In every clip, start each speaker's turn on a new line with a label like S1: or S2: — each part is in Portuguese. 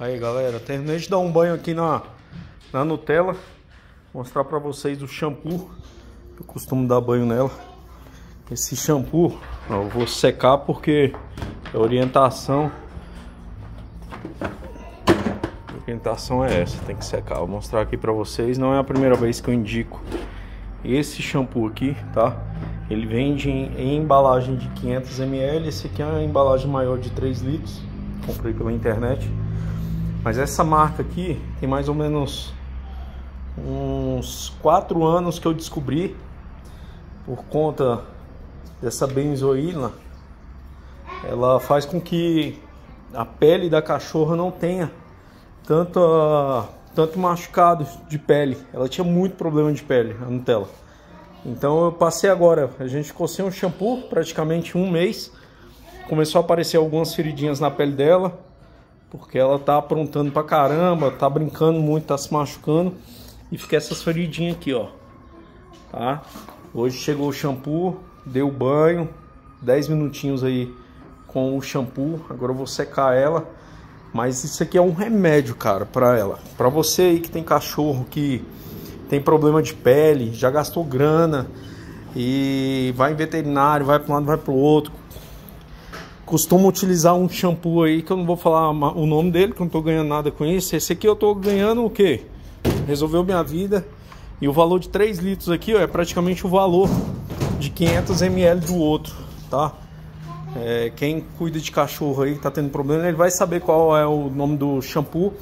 S1: Aí galera, terminei de dar um banho aqui na, na Nutella. Mostrar pra vocês o shampoo. Eu costumo dar banho nela. Esse shampoo Eu vou secar porque a orientação. A orientação é essa, tem que secar. Vou mostrar aqui pra vocês Não é a primeira vez que eu indico Esse shampoo aqui, tá? Ele vende em, em embalagem de 500ml Esse aqui é uma embalagem maior de 3 litros. Comprei pela internet mas essa marca aqui tem mais ou menos uns 4 anos que eu descobri por conta dessa benzoína. Ela faz com que a pele da cachorra não tenha tanto, tanto machucado de pele. Ela tinha muito problema de pele, a Nutella. Então eu passei agora, a gente ficou sem um shampoo praticamente um mês. Começou a aparecer algumas feridinhas na pele dela porque ela tá aprontando pra caramba, tá brincando muito, tá se machucando. E fica essas feridinhas aqui, ó. Tá? Hoje chegou o shampoo, deu banho, 10 minutinhos aí com o shampoo. Agora eu vou secar ela. Mas isso aqui é um remédio, cara, pra ela. Pra você aí que tem cachorro que tem problema de pele, já gastou grana e vai em veterinário, vai para um lado, vai para o outro, costumo utilizar um shampoo aí que eu não vou falar o nome dele, que eu não tô ganhando nada com isso. Esse aqui eu tô ganhando o quê? Resolveu minha vida. E o valor de 3 litros aqui ó, é praticamente o valor de 500 ml do outro, tá? É, quem cuida de cachorro aí tá tendo problema, ele vai saber qual é o nome do shampoo.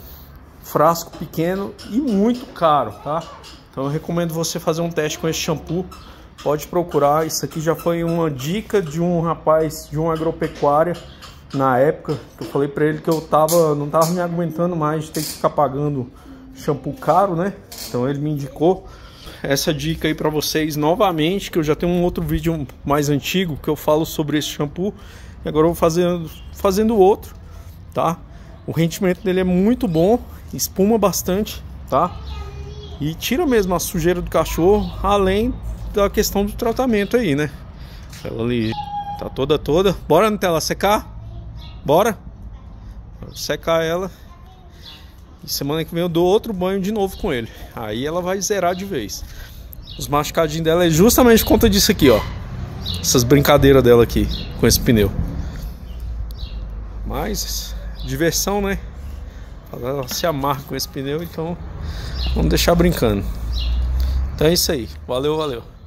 S1: Frasco pequeno e muito caro, tá? Então eu recomendo você fazer um teste com esse shampoo pode procurar. Isso aqui já foi uma dica de um rapaz de uma agropecuária na época. Que eu falei para ele que eu tava, não tava me aguentando mais de ter que ficar pagando shampoo caro, né? Então ele me indicou essa dica aí para vocês novamente, que eu já tenho um outro vídeo mais antigo que eu falo sobre esse shampoo. E agora eu vou fazendo, fazendo outro, tá? O rendimento dele é muito bom, espuma bastante, tá? E tira mesmo a sujeira do cachorro, além da questão do tratamento aí, né? Ela ali tá toda toda. Bora, Nutella, secar? Bora? Vou secar ela. E semana que vem eu dou outro banho de novo com ele. Aí ela vai zerar de vez. Os machucadinhos dela é justamente por conta disso aqui, ó. Essas brincadeiras dela aqui com esse pneu. Mas, diversão, né? Ela se amarra com esse pneu, então vamos deixar brincando. Então é isso aí. Valeu, valeu.